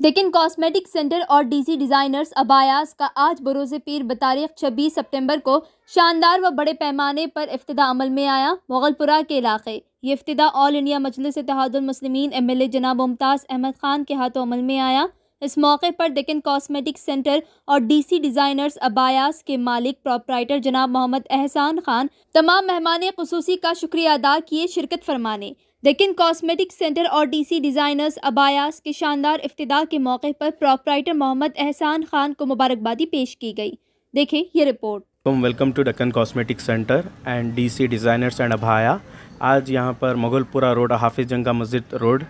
लेकिन cosmetic centre और DC designers अबायास का आज बरोज़ पीर बतारीख 26 सितंबर को शानदार व बड़े पैमाने पर इफ्तः अमल में आया मुगलपुरा के इलाके। ये इफ्तः all India Majlis Ittehadul Muslimeen M L A जनाब मुमताज़ अहमद ख़ान के हाथों अमल में आया। इस मौके पर डेकन कॉस्मेटिक सेंटर और डीसी डिज़ाइनर्स अबायास के मालिक प्रोपराइटर जनाब मोहम्मद एहसान खान तमाम मेहमान खसूसी का शुक्रिया अदा किए शिरकत फरमाने। डेकन कॉस्मेटिक सेंटर और डीसी डिज़ाइनर्स अबायास के शानदार इफ्तः के मौके पर प्रोपराइटर मोहम्मद एहसान खान को मुबारकबादी पेश की गई। देखें ये report. Welcome to Deccan cosmetic centre and DC designers and abaya आज यहाँ पर मुगलपुरा रोड, हाफिज़ जंगा मस्जिद रोड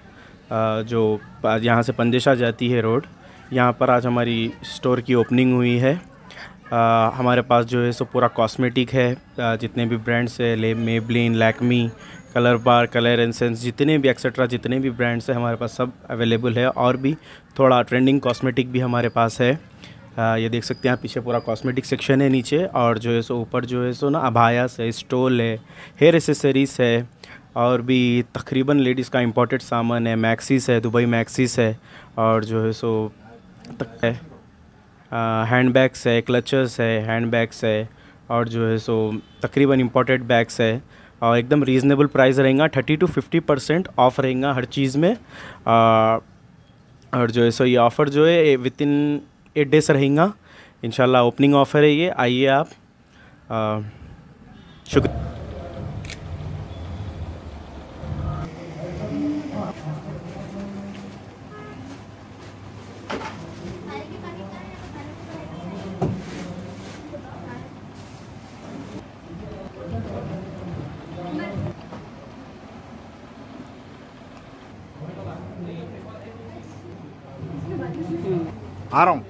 जो यहाँ से पंदेशा जाती है रोड, यहाँ पर आज हमारी स्टोर की ओपनिंग हुई है। आ, हमारे पास जो है सो पूरा कॉस्मेटिक है जितने भी ब्रांड्स है ले Maybelline Lakme colour bar colour essence जितने भी एक्सेट्रा जितने भी ब्रांड्स हैं हमारे पास सब अवेलेबल है और भी थोड़ा ट्रेंडिंग कॉस्मेटिक भी हमारे पास है। आ, ये देख सकते हैं पीछे पूरा कॉस्मेटिक सेक्शन है नीचे और जो है सो ऊपर जो है सो ना अभायास है स्टोल है हेयर एसेसरीज है और भी तकरीबन लेडीज़ का इम्पोर्टेड सामान है मैक्सिस है दुबई मैक्सिस है और जो है सो तक है। हैंड बैग्स है क्लचर्स है हैंड बैग्स है और जो है सो तकरीबन इम्पोर्टेड बैग्स है और एकदम रीज़नेबल प्राइस रहेगा thirty to fifty percent off रहेगा हर चीज़ में। आ, और जो है सो ये ऑफ़र जो है विद इन एट डेज़ रहेगा। इन ओपनिंग ऑफ़र है ये आइए आप। शुक्रिया आ रहा हूँ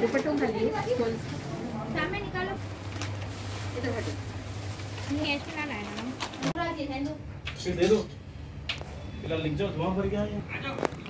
दुपट्टों खाली सामने निकालो। इधर हटो नहीं ऐसे ना लाना ना दे दो। फ़िलहाल लिख जाओ भर गया आ जाओ।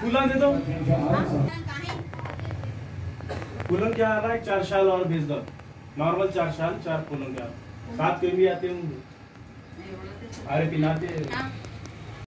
कूलर दे दो। कूलर क्या आ रहा है? चार साल और भेज दो। नॉर्मल चार साल, चार कूलर क्या? सात के भी आते होंगे। अरे पिलाते।